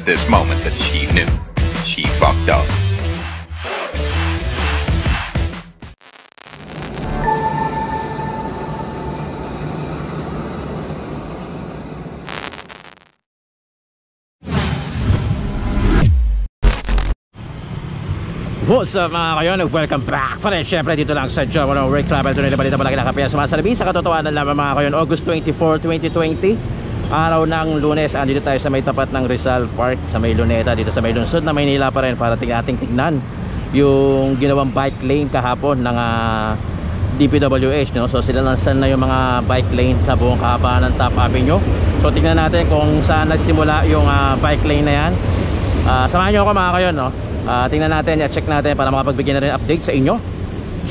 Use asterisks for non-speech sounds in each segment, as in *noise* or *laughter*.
At this moment that she knew. She fucked up. What's up mga kayon? Welcome back. Pa rin Siyempre dito lang sa Joe Ano Work Travel Doon nila balita malaki na kapaya Sumasalabi sa katotohanan lamang mga kayon August 24, 2020 Araw ng lunes Andito tayo sa may tapat ng Rizal Park Sa may Luneta Dito sa may lungsod na Maynila pa rin Para ating tignan Yung ginawang bike lane kahapon Ng uh, DPWH no? So sila lansan na yung mga bike lane Sa buong kahabaan ng Top Avenue. So tignan natin kung saan nagsimula Yung uh, bike lane na yan. Uh, Samahan nyo ako mga kayon no? uh, tingnan natin at check natin para makapagbigyan na rin update sa inyo.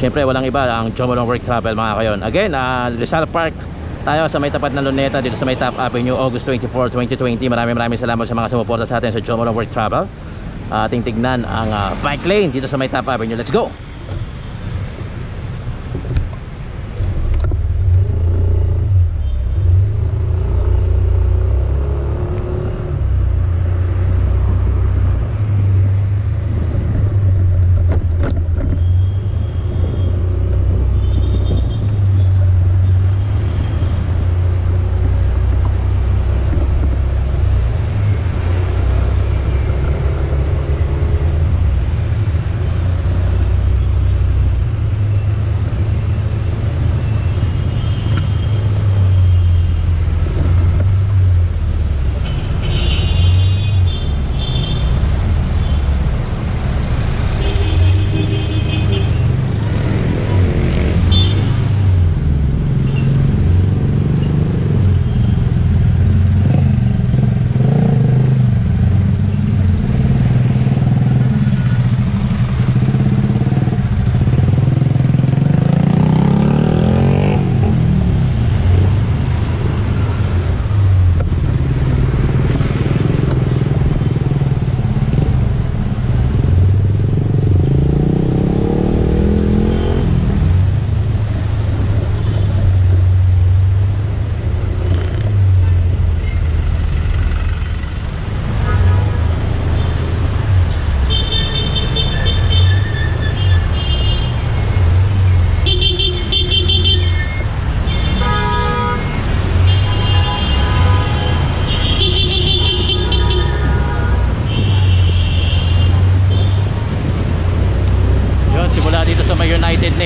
Syempre walang iba ang Jomolong Work Travel mga kayon again uh, Rizal Park tayo sa may tapat ng Luneta dito sa may Top Avenue August 24, 2020 maraming maraming salamat sa mga sumuporta sa atin sa Jomolong Work Travel. Ating tignan ang uh, bike lane dito sa may Top Avenue. Let's go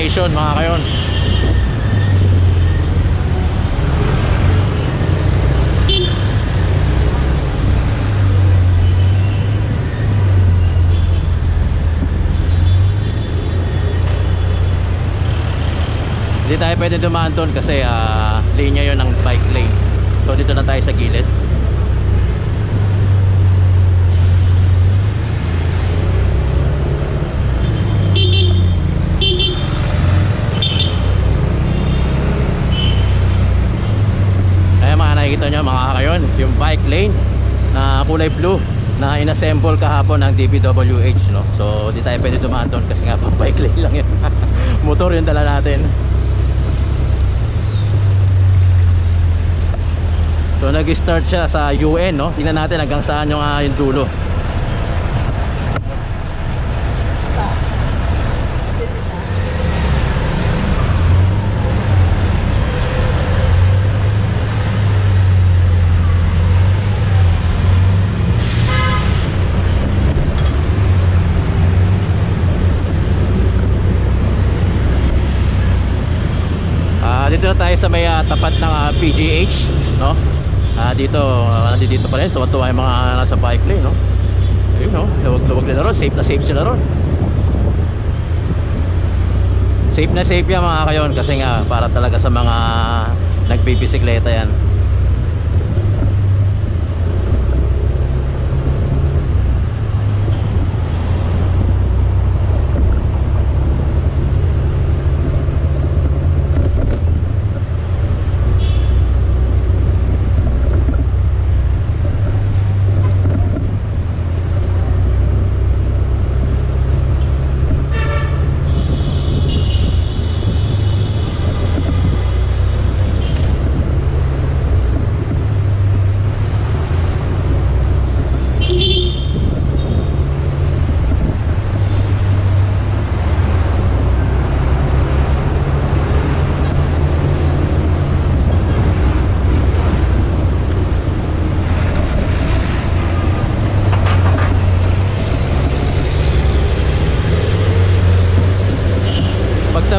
station mga kayon. Hindi tayo pwede dumaan doon kasi uh, linya yon ng bike lane. So dito na tayo sa gilid nakikita nyo mga kayon yung bike lane na kulay blue na inassemble kahapon ng DPWH no? so di tayo pwede dumaan doon kasi nga *laughs* bike lane lang yun *laughs* motor yung dala natin so nag start siya sa UN no? tingnan natin hanggang saan yung, uh, yung dulo dito na tayo sa may uh, tapat ng uh, ah, PGH no? Uh, dito uh, dito pa rin. Tuwa-tuwa yung mga nasa bike lane no? Ayun no? Luwag-luwag nila ron. Safe na safe sila ron. Safe na safe yan mga kayon. Kasi nga para talaga sa mga nagbibisikleta yan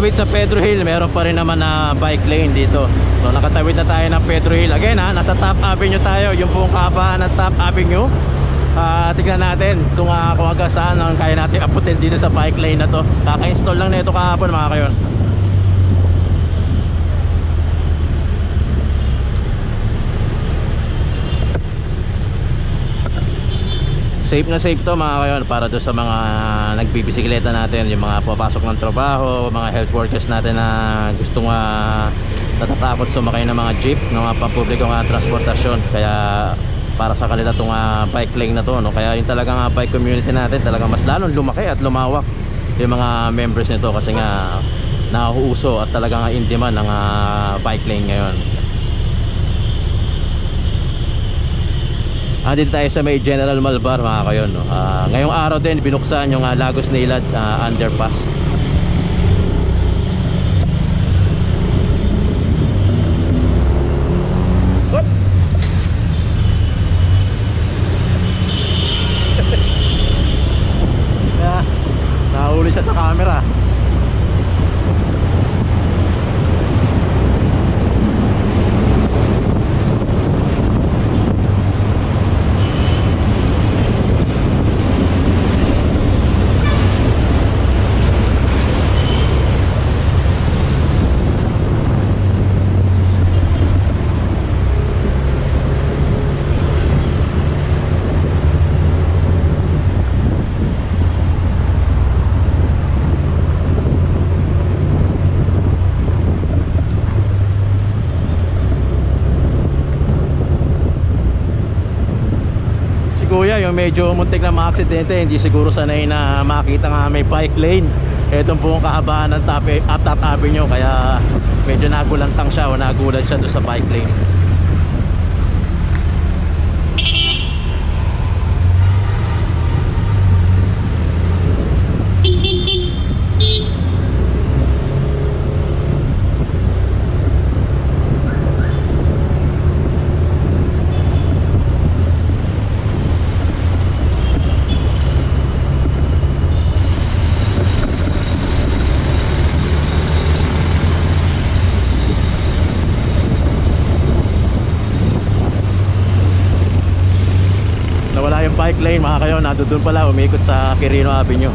nakatawid sa Pedro Hill, meron pa rin naman na bike lane dito. So nakatawid na tayo ng Pedro Hill. Again ha, nasa Top Avenue tayo, yung buong kahabaan ng Top Avenue. Ah, tignan natin kung, uh, kung saan ang kaya natin aputin dito sa bike lane na to. Kaka-install lang nito kahapon mga kayon. Safe na safe to mga kayon para do sa mga nagbibisikleta natin yung mga papasok ng trabaho mga health workers natin na gustong uh, natatakot sumakay ng mga jeep ng mga pampublikong uh, transportasyon kaya para sa kanila itong uh, bike lane na to no? kaya yung talagang uh, bike community natin talagang mas lalong lumaki at lumawak yung mga members nito kasi nga nauuso at talagang uh, in demand ng uh, bike lane ngayon Ah, dito tayo sa may General Malbar mga kayon. No? Ah, ngayong araw din binuksan yung uh, Lagos Nailad uh, underpass. Medyo muntik na mga aksidente hindi siguro sanay na makita nga may bike lane. Etong buong kahabaan ng top, at top avenue kaya medyo nagulantang siya o nagulat siya doon sa bike lane nawala yung bike lane mga kayo nadudun pala umikot sa Quirino Avenue.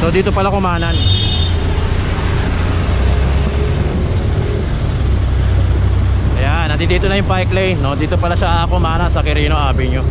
So dito pala kumanan nandito na yung bike lane, no? Dito pala siya ako mana sa Quirino Avenue.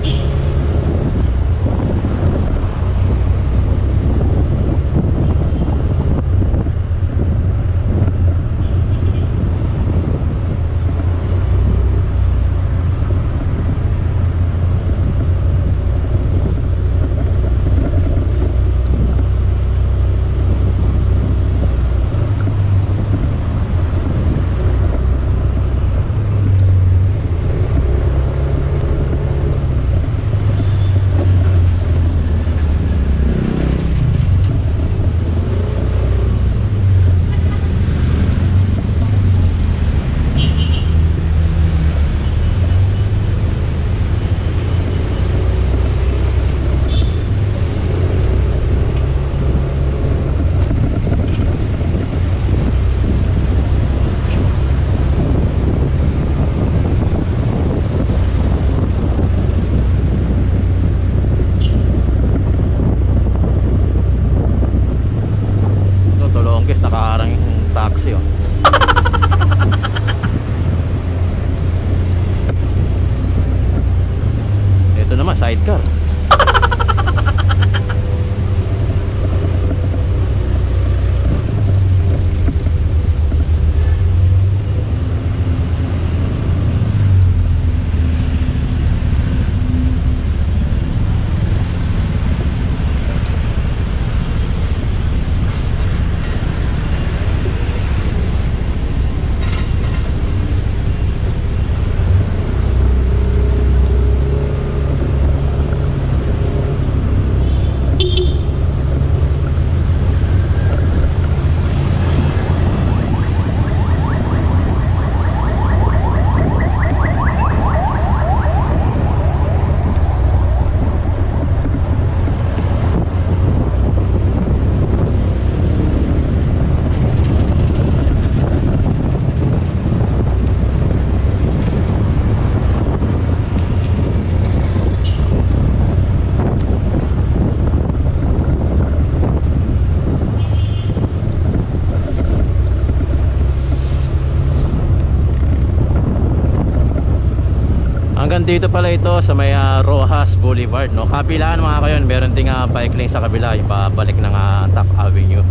Hanggang dito pala ito sa may ah, Rojas Boulevard, no? Kabilaan mga kayon, meron ding ah, bike lane sa kabila, yung pabalik ng ah, Top Avenue.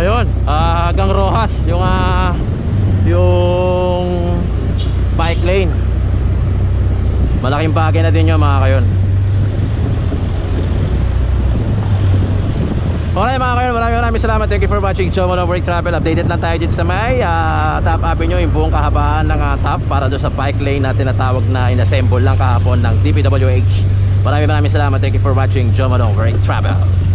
Ayun, ah, hanggang Rojas yung ah, yung bike lane. Malaking bagay na din yun mga kayon. Okay mga kayon, maraming maraming salamat. Thank you for watching Joe Mono Work Travel. Updated lang tayo dito sa may ah, Top Avenue, yung buong kahabaan ng ah, top para doon sa bike lane na tinatawag na inassemble lang kahapon ng DPWH. Maraming maraming salamat. Thank you for watching Joe Mono Work Travel.